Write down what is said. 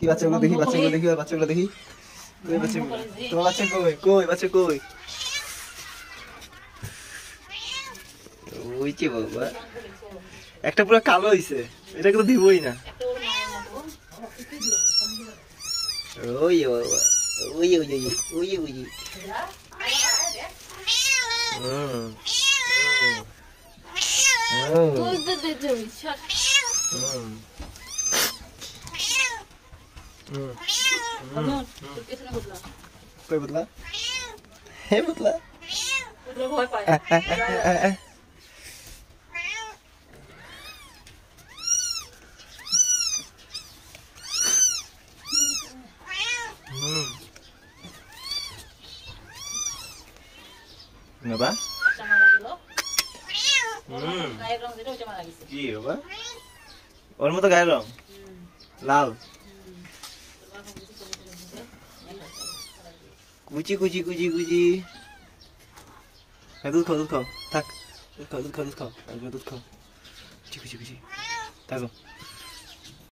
কি বাচ্চাগুলো দেখি বাচ্চাগুলো দেখি বাচ্চাগুলো দেখি তোমার বাচ্চা কই কই বাচ্চা কই ওই যে বাবা একটা পুরো কালো হইছে এটা কিন্তু দিবই না ওই বাবা ওই ওই ওই ওই ওই হুম হুম কই পুতলা হে পুতলা পুতলা ভয় পায় Gak apa? Gak apa? apa? Gak apa? Gak apa? Gak apa? Gak apa? Gak apa? Gak apa? Gak apa? Gak 咕叽咕叽咕叽咕叽，还都扣都扣，他都扣都扣都扣，还都都扣，叽咕叽咕叽，带走。